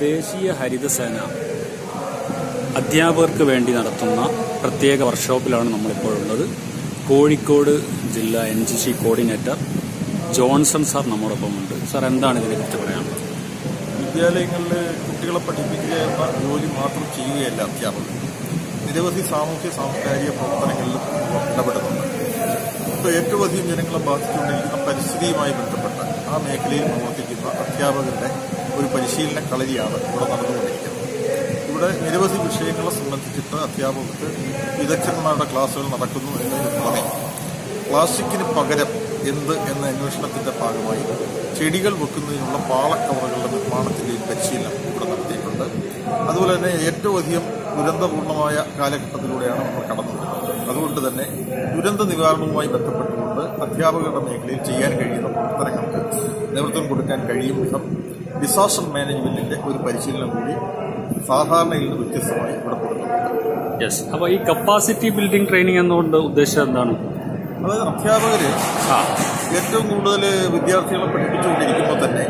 ദേശീയ ഹരിതസേന അധ്യാപകർക്ക് വേണ്ടി നടത്തുന്ന പ്രത്യേക വർക്ക്ഷോപ്പിലാണ് നമ്മളിപ്പോഴുള്ളത്. കോഴിക്കോട് ജില്ലാ N G C coordinator Johnson sir നമ്മോടൊപ്പം ഉണ്ട് സാർ എന്താണ് ഇതിനെക്കുറിച്ച് പറയാനുള്ളത് വിദ്യാലയങ്ങളിൽ കുട്ടികളെ പഠിപ്പിക്കുക എന്ന ജോലി മാത്രം ചെയ്യുകയല്ല അധ്യാപകർ. നിരവധി സാമൂഹ്യ സാംസ്കാരിക പ്രവർത്തനങ്ങളിലും ഇടപെടുന്നുണ്ട്. ഇപ്പോൾ ഏറ്റവും അധികം ജനങ്ങളെ ബാധിച്ചുകൊണ്ടിരിക്കുന്ന പരിസ്ഥിതിയുമായി ബന്ധപ്പെട്ട ആ മേഖലയിൽ പ്രവർത്തിക്കുന്ന അധ്യാപകരുടെ ഒരു പരിശീലന കളരിയാണ് ഇവിടെ നടന്നുകൊണ്ടിരിക്കുന്നത്. ഇവിടെ നിരവധി വിഷയങ്ങളെ സംബന്ധിച്ചിട്ട് അധ്യാപകർക്ക് വിദഗ്ധന്മാരുടെ ക്ലാസ്സുകൾ നടക്കുന്നു എന്നതിന് പുറമെ പ്ലാസ്റ്റിക്കിന് പകരം എന്ത് എന്ന അന്വേഷണത്തിന്റെ ഭാഗമായി ചെടികൾ വെക്കുന്നതിനുള്ള പാളക്കവറുകളുടെ നിർമ്മാണത്തിന്റെയും പരിശീലനം ഇവിടെ നടത്തിയിട്ടുണ്ട്. അതുപോലെ തന്നെ ഏറ്റവും അധികം ദുരന്തപൂർണമായ കാലഘട്ടത്തിലൂടെയാണ് നമ്മൾ കടന്നു വരുന്നത് അതുകൊണ്ട് തന്നെ ദുരന്ത നിവാരണവുമായി ബന്ധപ്പെട്ടുകൊണ്ട് അധ്യാപകരുടെ മേഖലയിൽ ചെയ്യാൻ കഴിയുന്ന പ്രവർത്തനങ്ങൾക്ക് നേതൃത്വം കൊടുക്കാൻ കഴിയും വിധം ഡിസാസ്റ്റർ മാനേജ്മെന്റിന്റെ ഒരു പരിശീലനം കൂടി സാധാരണയിൽ നിന്ന് വ്യത്യസ്തമായി ഇവിടെ കൊടുക്കുന്നുണ്ട് യെസ് അപ്പോൾ ഈ കപ്പാസിറ്റി ബിൽഡിംഗ് ട്രെയിനിങ് എന്നുകൊണ്ട് ഉദ്ദേശം എന്താണ്? അതായത് അധ്യാപകര് ഏറ്റവും കൂടുതൽ വിദ്യാർത്ഥികളെ പഠിപ്പിച്ചുകൊണ്ടിരിക്കുമ്പോൾ തന്നെ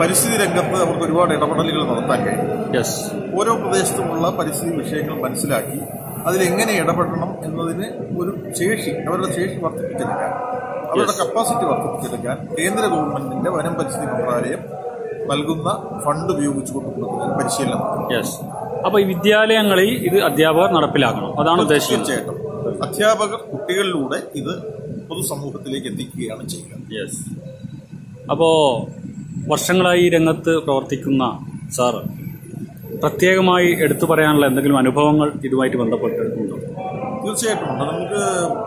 പരിസ്ഥിതി രംഗത്ത് അവർക്ക് ഒരുപാട് ഇടപെടലുകൾ നടത്താൻ കഴിയും. യെസ് ഓരോ പ്രദേശത്തുമുള്ള പരിസ്ഥിതി വിഷയങ്ങൾ മനസ്സിലാക്കി അതിലെങ്ങനെ ഇടപെടണം എന്നതിന് ഒരു ശേഷി അവരുടെ ശേഷി വർദ്ധിപ്പിച്ചെടുക്കാൻ അവരുടെ കപ്പാസിറ്റി വർദ്ധിപ്പിച്ചെടുക്കാൻ കേന്ദ്ര ഗവൺമെന്റിന്റെ വനം പരിസ്ഥിതി മന്ത്രാലയം നൽകുന്ന ഫണ്ട് ഉപയോഗിച്ചുകൊണ്ട് കൊടുക്കുന്ന പരിശീലനം. യെസ് അപ്പോൾ ഈ വിദ്യാലയങ്ങളിൽ ഇത് അധ്യാപകർ നടപ്പിലാക്കണം. അതാണ് ഉദ്ദേശിക്കുന്നത്. തീർച്ചയായിട്ടും. അധ്യാപകർ കുട്ടികളിലൂടെ ഇത് പൊതുസമൂഹത്തിലേക്ക് എത്തിക്കുകയാണ് ചെയ്യുക യെസ് അപ്പോൾ വർഷങ്ങളായി ഈ രംഗത്ത് പ്രവർത്തിക്കുന്ന സാർ പ്രത്യേകമായി എടുത്തു പറയാനുള്ള എന്തെങ്കിലും അനുഭവങ്ങൾ ഇതുമായിട്ട് ബന്ധപ്പെട്ടിട്ടുണ്ടോ? തീർച്ചയായിട്ടും ഉണ്ട്. നമുക്ക്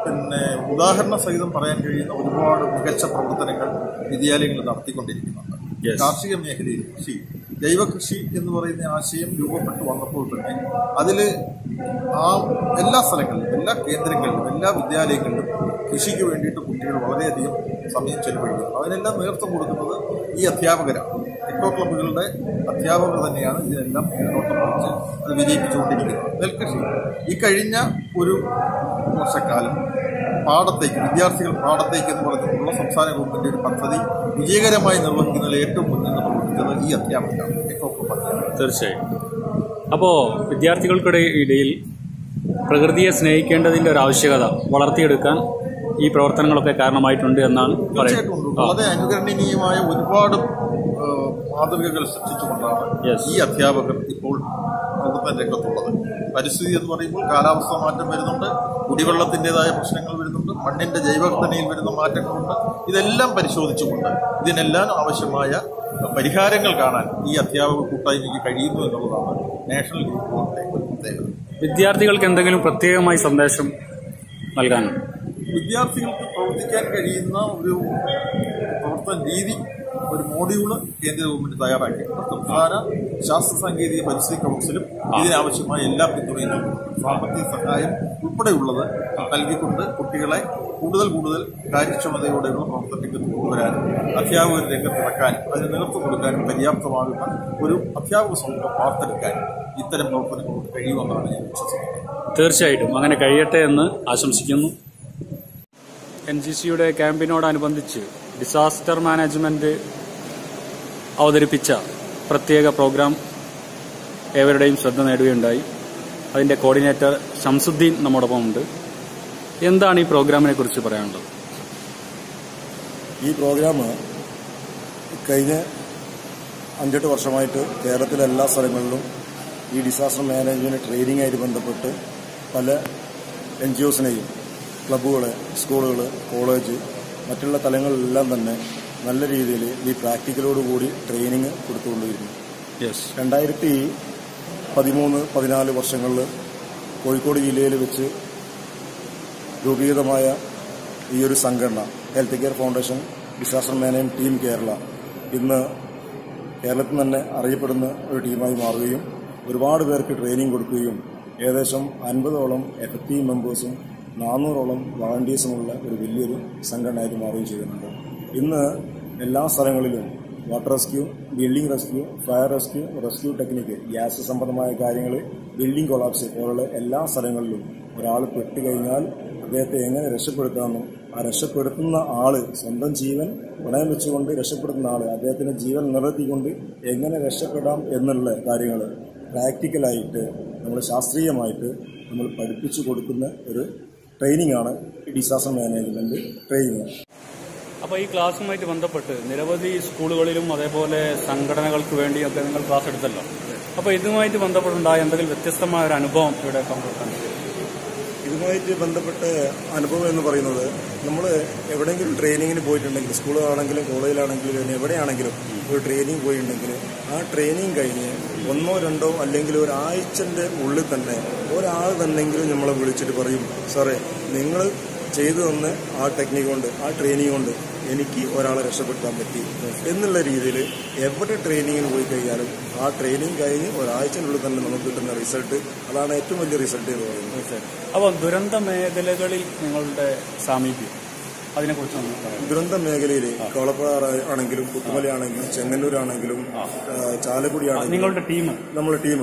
പിന്നെ ഉദാഹരണ സഹിതം പറയാൻ കഴിയുന്ന ഒരുപാട് മികച്ച പ്രവർത്തനങ്ങൾ വിദ്യാലയങ്ങൾ നടത്തിക്കൊണ്ടിരിക്കുന്നുണ്ട് Yes. കാർഷിക മേഖലയിൽ കൃഷി ജൈവ കൃഷി എന്ന് പറയുന്ന ആശയം രൂപപ്പെട്ടു വന്നപ്പോൾ തന്നെ അതിൽ ആ എല്ലാ സ്ഥലങ്ങളിലും എല്ലാ കേന്ദ്രങ്ങളിലും എല്ലാ വിദ്യാലയങ്ങളിലും കൃഷിക്ക് വേണ്ടിയിട്ട് കുട്ടികൾ വളരെയധികം സമയം ചെലവഴിക്കുന്നു. അതിനെല്ലാം നേതൃത്വം കൊടുക്കുന്നത് ഈ അധ്യാപകരാണ്. എക്കോ ക്ലബ്ബുകളുടെ അധ്യാപകർ തന്നെയാണ് ഇതിനെല്ലാം മുന്നോട്ട് പഠിച്ച് അത് വിജയിപ്പിച്ചുകൊണ്ടിരിക്കുന്നത്. നെൽകൃഷി. ഈ കഴിഞ്ഞ ഒരു വർഷക്കാലം പാടത്തേക്ക് വിദ്യാർത്ഥികൾ പാടത്തേക്ക് എന്ന് പറഞ്ഞിട്ടുള്ള സംസ്ഥാന ഗവൺമെന്റ് ഒരു പദ്ധതി വിജയകരമായി നിർവഹിക്കുന്നതിൽ ഏറ്റവും മുന്നിൽ പ്രവർത്തിച്ചത് ഈ അധ്യാപകരാണ്. തീർച്ചയായും. അപ്പോൾ വിദ്യാർത്ഥികൾക്കിടയിൽ പ്രകൃതിയെ സ്നേഹിക്കേണ്ടതിന്റെ ഒരു ആവശ്യകത വളർത്തിയെടുക്കാൻ ഈ പ്രവർത്തനങ്ങളൊക്കെ കാരണമായിട്ടുണ്ട് എന്നാണ് പറയുന്നത്. ആ, വളരെ അനുകരണീയമായ ഒരുപാട് മാതൃകകൾ സൃഷ്ടിച്ചുകൊണ്ടാണ് ഈ അധ്യാപകർ ഇപ്പോൾ പ്രവർത്തന രംഗത്തുള്ളത്. പരിസ്ഥിതി എന്ന് പറയുമ്പോൾ കാലാവസ്ഥ മാറ്റം വരുന്നുണ്ട് കുടിവെള്ളത്തിന്റെതായ പ്രശ്നങ്ങൾ വരുന്നുണ്ട് മണ്ണിന്റെ ജൈവഘടനയിൽ വരുന്ന മാറ്റങ്ങളുണ്ട്. ഇതെല്ലാം പരിശോധിച്ചുകൊണ്ട് ഇതിനെല്ലാം ആവശ്യമായ പരിഹാരങ്ങൾ കാണാൻ ഈ അധ്യാപക കൂട്ടായ്മയ്ക്ക് കഴിയുന്നു എന്നുള്ളതാണ് നാഷണൽ ഗ്രൂപ്പ് പ്രത്യേകത. വിദ്യാർത്ഥികൾക്ക് എന്തെങ്കിലും പ്രത്യേകമായി സന്ദേശം നൽകാനുണ്ട്? വിദ്യാർത്ഥികൾക്ക് പ്രവർത്തിക്കാൻ കഴിയുന്ന ഒരു പ്രവർത്തന രീതി ഒരു മോഡ്യൂൾ കേന്ദ്ര ഗവൺമെന്റ് തയ്യാറാക്കി. സംസ്ഥാന ശാസ്ത്ര സാങ്കേതിക പരിസ്ഥിതി കൗൺസിലും ഇതിനാവശ്യമായ എല്ലാ പിന്തുണയും സാമ്പത്തിക സഹായം ഉൾപ്പെടെയുള്ളത് നൽകിക്കൊണ്ട് കുട്ടികളെ കൂടുതൽ കൂടുതൽ കാര്യക്ഷമതയോടെയുള്ള പ്രവർത്തനത്തിൽ കൊണ്ടുവരാനും കൊണ്ടുവരാനും അധ്യാപകർ രംഗത്തിറക്കാനും അതിന് നേതൃത്വം കൊടുക്കാനും പര്യാപ്തമാകുന്ന ഒരു അധ്യാപക സമൂഹം വാർത്തെടുക്കാനും ഇത്തരം പ്രവർത്തനങ്ങൾക്ക് കഴിയുമെന്നാണ് ഞാൻ വിശ്വസിക്കുന്നത്. തീർച്ചയായിട്ടും. അങ്ങനെ കഴിയട്ടെ എന്ന് ആശംസിക്കുന്നു. എൻ സി സിയുടെ ക്യാമ്പിനോടനുബന്ധിച്ച് ഡിസാസ്റ്റർ മാനേജ്മെന്റ് അവതരിപ്പിച്ച പ്രത്യേക പ്രോഗ്രാം ഏവരുടെയും ശ്രദ്ധ നേടുകയുണ്ടായി. അതിന്റെ കോർഡിനേറ്റർ ഷംസുദ്ദീൻ നമ്മോടൊപ്പം ഉണ്ട് എന്താണ് ഈ പ്രോഗ്രാമിനെ കുറിച്ച് പറയാനുള്ളത്? ഈ പ്രോഗ്രാം കഴിഞ്ഞ അഞ്ചെട്ട് വർഷമായിട്ട് കേരളത്തിലെ എല്ലാ സ്ഥലങ്ങളിലും ഈ ഡിസാസ്റ്റർ മാനേജ്മെന്റ് ട്രെയിനിങ്ങായിട്ട് ബന്ധപ്പെട്ട് പല എൻ ജി ഒസിനെയും ക്ലബ്ബുകൾ സ്കൂളുകൾ കോളേജ് മറ്റുള്ള തലങ്ങളിലെല്ലാം തന്നെ നല്ല രീതിയിൽ ഈ പ്രാക്ടിക്കലോട് പ്രാക്ടിക്കലോടുകൂടി ട്രെയിനിങ് കൊടുത്തുകൊണ്ടിരുന്നു യെസ് രണ്ടായിരത്തി പതിമൂന്ന് പതിനാല് വർഷങ്ങളിൽ കോഴിക്കോട് ജില്ലയിൽ വെച്ച് രൂപീകൃതമായ ഈ ഒരു സംഘടന health care foundation disaster management team Kerala ഇന്ന് കേരളത്തിൽ തന്നെ അറിയപ്പെടുന്ന ഒരു ടീമായി മാറുകയും ഒരുപാട് പേർക്ക് ട്രെയിനിങ് കൊടുക്കുകയും ഏകദേശം അൻപതോളം എഫക്റ്റീവ് മെമ്പേഴ്സും നാനൂറോളം വളണ്ടിയേഴ്സുമുള്ള ഒരു വലിയൊരു സംഘടനയായിട്ട് മാറുകയും ചെയ്യുന്നുണ്ട് ഇന്ന് എല്ലാ സ്ഥലങ്ങളിലും water rescue building rescue fire rescue rescue technique gas സംബന്ധമായ കാര്യങ്ങൾ ബിൽഡിംഗ് കൊളാപ്സ് പോലുള്ള എല്ലാ സ്ഥലങ്ങളിലും ഒരാൾ പെട്ടുകഴിഞ്ഞാൽ അദ്ദേഹത്തെ എങ്ങനെ രക്ഷപ്പെടുത്താമെന്നും ആ രക്ഷപ്പെടുത്തുന്ന ആൾ സ്വന്തം ജീവൻ ഉണയം വെച്ചുകൊണ്ട് രക്ഷപ്പെടുത്തുന്ന ആൾ അദ്ദേഹത്തിന്റെ ജീവൻ നിലനിർത്തിക്കൊണ്ട് എങ്ങനെ രക്ഷപ്പെടാം എന്നുള്ള കാര്യങ്ങൾ പ്രാക്ടിക്കലായിട്ട് നമ്മൾ ശാസ്ത്രീയമായിട്ട് നമ്മൾ പഠിപ്പിച്ചു കൊടുക്കുന്ന ഒരു ട്രെയിനിങ് ആണ് ഡിസാസ്റ്റർ മാനേജ്മെന്റ് ട്രെയിനിങ്. അപ്പോൾ ഈ ക്ലാസ്സുമായിട്ട് ബന്ധപ്പെട്ട് നിരവധി സ്കൂളുകളിലും അതേപോലെ സംഘടനകൾക്ക് വേണ്ടിയൊക്കെ നിങ്ങൾ ക്ലാസ് എടുത്തല്ലോ. അപ്പോൾ ഇതുമായിട്ട് ബന്ധപ്പെട്ടുണ്ടായ എന്തെങ്കിലും വ്യത്യസ്തമായ ഒരു അനുഭവം ഇവിടെ പങ്കെടുക്കാൻ ഇതുമായിട്ട് ബന്ധപ്പെട്ട അനുഭവം എന്ന് പറയുന്നത് നമ്മൾ എവിടെയെങ്കിലും ട്രെയിനിങ്ങിന് പോയിട്ടുണ്ടെങ്കിൽ സ്കൂളിലാണെങ്കിലും കോളേജിലാണെങ്കിലും എവിടെയാണെങ്കിലും ഒരു ട്രെയിനിങ് പോയിട്ടുണ്ടെങ്കിൽ ആ ട്രെയിനിങ് കഴിഞ്ഞ് ഒന്നോ രണ്ടോ അല്ലെങ്കിൽ ഒരാഴ്ചന്റെ ഉള്ളിൽ തന്നെ ഒരാൾ തന്നെങ്കിലും നമ്മളെ വിളിച്ചിട്ട് പറയും സാറേ നിങ്ങൾ ചെയ്തു തന്ന ആ ടെക്നിക്ക് കൊണ്ട് ആ ട്രെയിനിങ് കൊണ്ട് എനിക്ക് ഒരാളെ രക്ഷപ്പെടുത്താൻ പറ്റി. എന്നുള്ള രീതിയിൽ എവിടെ ട്രെയിനിങ്ങിന് പോയി കഴിഞ്ഞാലും ആ ട്രെയിനിങ് കഴിഞ്ഞ് ഒരാഴ്ചനുള്ളിൽ തന്നെ നമുക്ക് കിട്ടുന്ന റിസൾട്ട് അതാണ് ഏറ്റവും വലിയ റിസൾട്ട് എന്ന് പറയുന്നത്. അപ്പോൾ ദുരന്ത മേഖലകളിൽ നിങ്ങളുടെ സാമീപ്യം? അതിനെക്കുറിച്ച് ഒന്ന് പറയാം. ദുരന്ത മേഖലയിൽ കോളപ്പുഴ ആണെങ്കിലും പുത്തുമല ആണെങ്കിലും ചെങ്ങന്നൂരാണെങ്കിലും ചാലക്കുടിയാണെങ്കിലും ചാലക്കുടി ആണെങ്കിലും നിങ്ങളുടെ ടീം. നമ്മുടെ ടീം.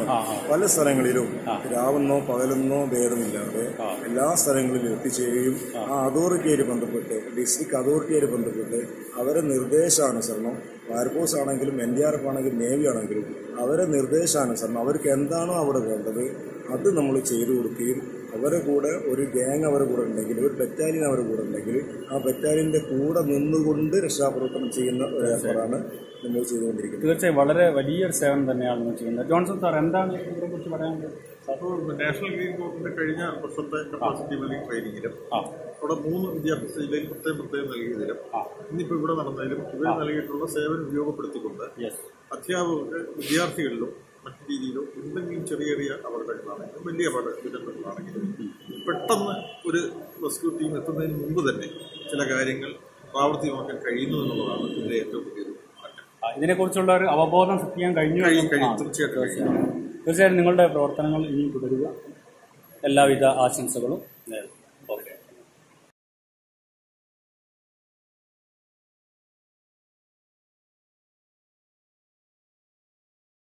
പല സ്ഥലങ്ങളിലും രാവെന്നോ പകലെന്നോ ഭേദമില്ലാതെ എല്ലാ സ്ഥലങ്ങളിലും എത്തിച്ചേരുകയും ആ. അതോറിറ്റിയായിട്ട് ബന്ധപ്പെട്ട് ഡിസ്ട്രിക്ട് അതോറിറ്റിയായിട്ട് ബന്ധപ്പെട്ട് അവരെ നിർദ്ദേശാനുസരണം ഫയർഫോഴ്സ് ആണെങ്കിലും എൻ ഡി ആർ എഫ് ആണെങ്കിലും നേവി ആണെങ്കിലും അവരെ നിർദ്ദേശാനുസരണം അവർക്ക് എന്താണോ അവിടെ വേണ്ടത് അത് നമ്മൾ ചെയ്തു കൊടുക്കുകയും അവരെ കൂടെ ഒരു ഗ്യാങ് അവരുടെ കൂടെ ഉണ്ടെങ്കിൽ ഒരു ബറ്റാലിയൻ അവരുടെ കൂടെ ഉണ്ടെങ്കിൽ ആ ബറ്റാലിയന്റെ കൂടെ നിന്നുകൊണ്ട് രക്ഷാപ്രവർത്തനം ചെയ്യുന്ന ഒരു ഏർപ്പാടാണ് നമ്മൾ ചെയ്തുകൊണ്ടിരിക്കുന്നത്. തീർച്ചയായും വളരെ വലിയൊരു സേവനം തന്നെയാണ് നമ്മൾ ചെയ്യുന്നത്. ജോൺസൺ സാർ എന്താണ് ഇതിനെക്കുറിച്ച് പറയാനുള്ളത്? അപ്പോൾ നാഷണൽ ഗ്രീൻ കോർപ്പിന്റെ കഴിഞ്ഞ വർഷത്തെ കപ്പാസിറ്റി ബിൽഡിംഗ് ട്രെയിനിങ്ങിലും ആ. അവിടെ മൂന്ന് വിദ്യാഭ്യാസ ജില്ലയിൽ പ്രത്യേകം പ്രത്യേകം നൽകിയതിലും ആ. ഇന്നിപ്പോൾ ഇവിടെ നടന്നതിലും ഇവർ നൽകിയിട്ടുള്ള സേവനം ഉപയോഗപ്പെടുത്തിക്കൊണ്ട് യെസ് അധ്യാപകർക്ക് വിദ്യാർത്ഥികളിലും മറ്റു രീതിയിലോ എന്തെങ്കിലും ചെറിയ ചെറിയ അപകടങ്ങളാണെങ്കിലും വലിയ അപകടങ്ങളാണെങ്കിലും പെട്ടെന്ന് ഒരു റെസ്ക്യൂ ടീം എത്തുന്നതിന് മുമ്പ് തന്നെ ചില കാര്യങ്ങൾ പ്രാവർത്തികമാക്കാൻ കഴിയുന്നു എന്നുള്ളതാണ് ഇതിന്റെ ഏറ്റവും വലിയ മാറ്റം. ഇതിനെക്കുറിച്ചുള്ള ഒരു അവബോധം സൃഷ്ടിക്കാൻ കഴിഞ്ഞു കഴിയും തീർച്ചയായിട്ടും തീർച്ചയായും നിങ്ങളുടെ പ്രവർത്തനങ്ങൾ ഇനി തുടരുക. എല്ലാവിധ ആശംസകളും നേരുന്നു.